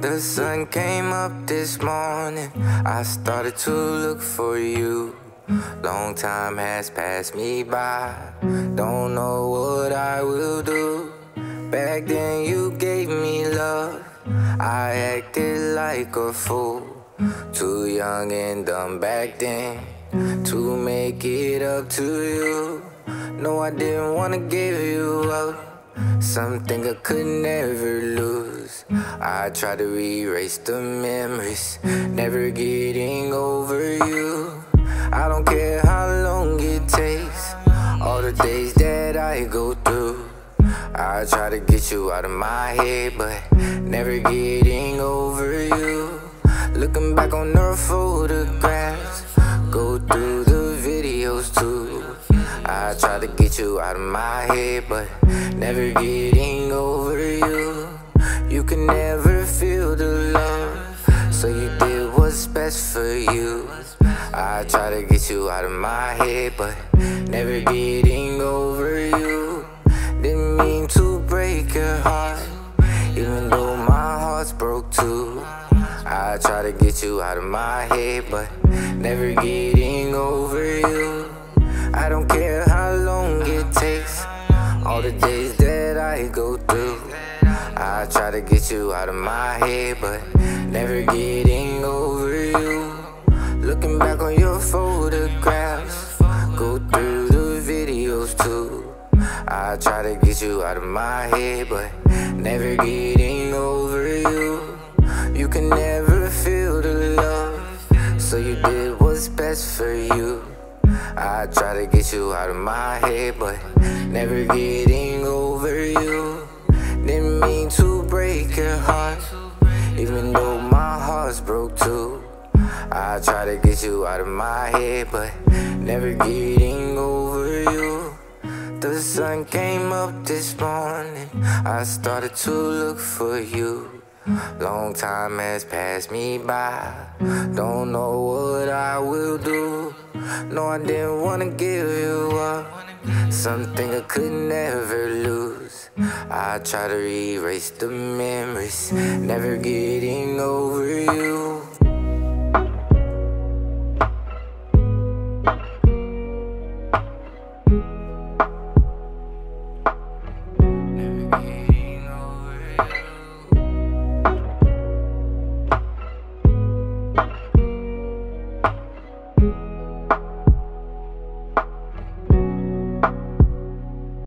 The sun came up this morning. I started to look for you. Long time has passed me by. Don't know what I will do. Back then you gave me love. I acted like a fool. Too young and dumb back then to make it up to you. No, I didn't wanna give you up. Something I could never lose. I try to erase the memories, never getting over you. I don't care how long it takes, all the days that I go through. I try to get you out of my head, but never getting over you. Looking back on our photographs, go through the videos too. I try to get you out of my head, but never getting over you. Can never feel the love, so you did what's best for you. I try to get you out of my head, but never getting over you. Didn't mean to break your heart, even though my heart's broke too. I try to get you out of my head, but never getting over you. I don't care how long it takes, all the days I try to get you out of my head, but never getting over you. Looking back on your photographs, go through the videos too. I try to get you out of my head, but never getting over you. You can never feel the love, so you did what's best for you. I try to get you out of my head, but never getting over you. Mean to break your heart, even though my heart's broke too. I try to get you out of my head, but never getting over you. The sun came up this morning, I started to look for you. Long time has passed me by, don't know what I will do. No, I didn't wanna give you up, something I could never lose. I try to erase the memories, never getting over you.